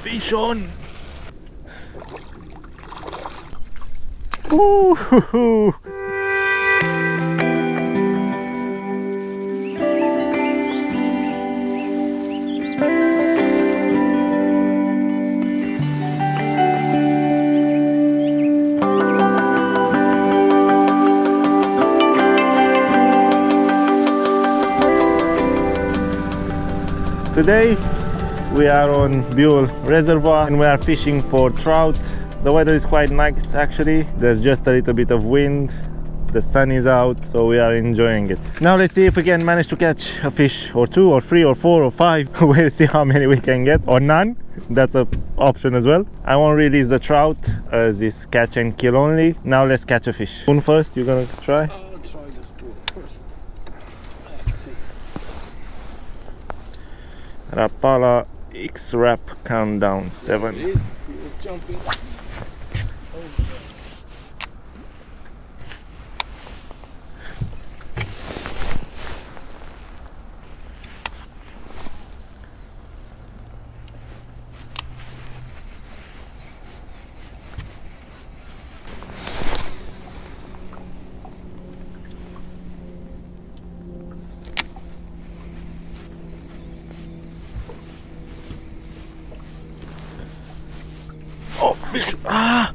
Fish on! Ooh, hoo, hoo. Today we are on Bewl Reservoir and we are fishing for trout. The weather is quite nice actually. There's just a little bit of wind. The sun is out, so we are enjoying it. Now let's see if we can manage to catch a fish or two or three or four or five. we'll see how many we can get or none. That's an option as well. I won't release the trout as it's catch and kill only. Now let's catch a fish. Spoon first, you're gonna try? I'll try this tool first. Let's see. Rapala X-Rap Countdown 7. Fish! Ah!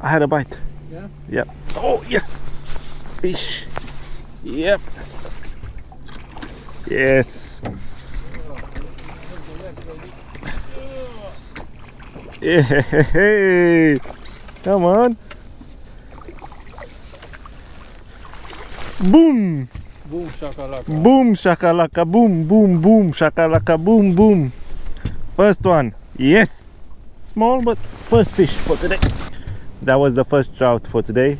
I had a bite. Yeah? Yep. Oh, yes! Fish! Yep. Yes. Yeah. Come on. Boom! Boom shakalaka. Boom shakalaka boom boom boom shakalaka boom boom. First one. Yes. Small but first fish for today. That was the first trout for today.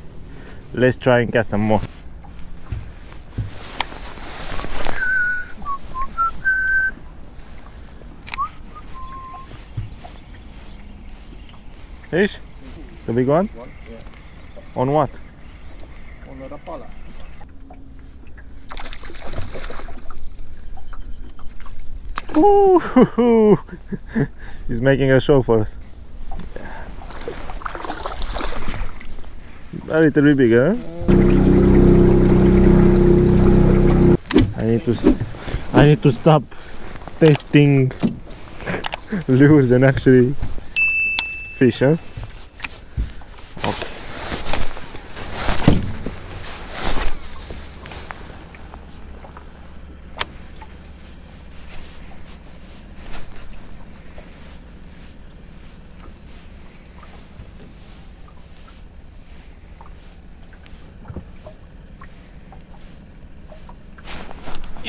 Let's try and catch some more. Fish? The big one? One, yeah. On what? On the Rapala. Ooh, he's making a show for us. A little bit bigger. I need to. I need to stop testing lures and actually fish, huh?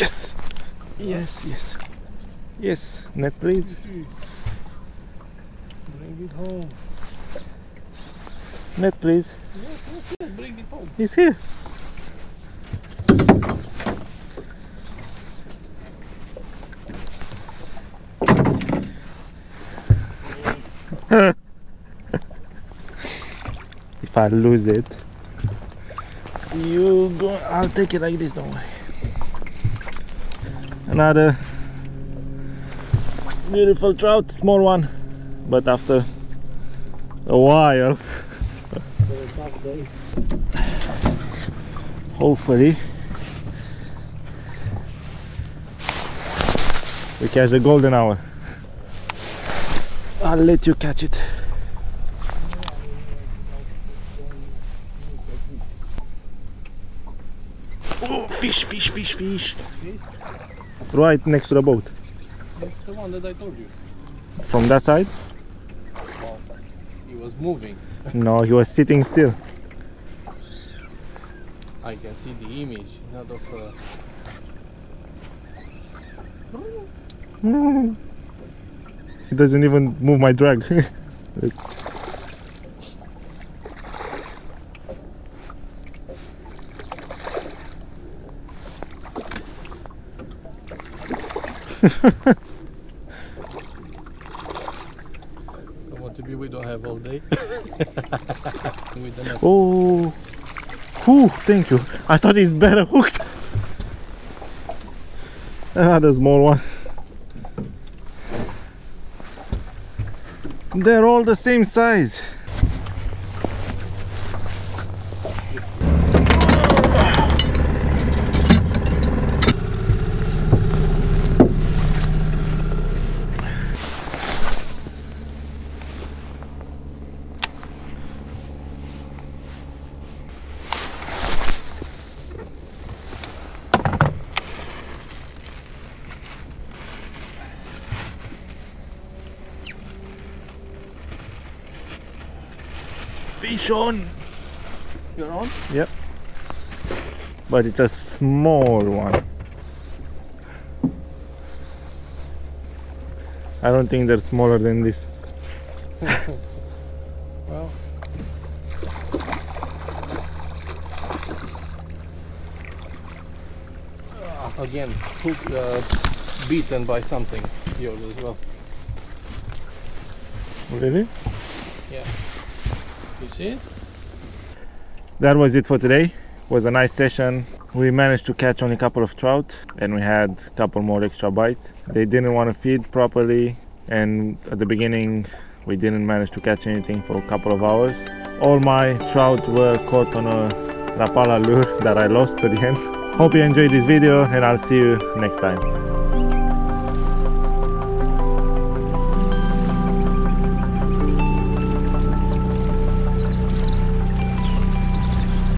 Yes, yes, yes, yes. Net, please. Bring it home. Net, please. Bring it home. He's here. if I lose it, you go. I'll take it like this. Don't worry. Another beautiful trout, small one, but after a while. hopefully we catch the golden hour. I'll let you catch it. Oh fish fish fish fish right next to the boat It's the one that I told you. from that side Well, he was moving. no he was sitting still I can see the image, not of. Uh, he doesn't even move my drag To be we don't have all day. Oh, whew, thank you. I thought it's better hooked. Another small one. They're all the same size. Fish on! You're on? Yep. But it's a small one. I don't think they're smaller than this. Well. Ah, Again, hook, uh, beaten by something. Yours as well. Really? You see it? That was it for today. was a nice session. We managed to catch only a couple of trout and we had a couple more extra bites. They didn't want to feed properly and at the beginning we didn't manage to catch anything for a couple of hours. All my trout were caught on a Rapala lure that I lost to the end. Hope you enjoyed this video and I'll see you next time.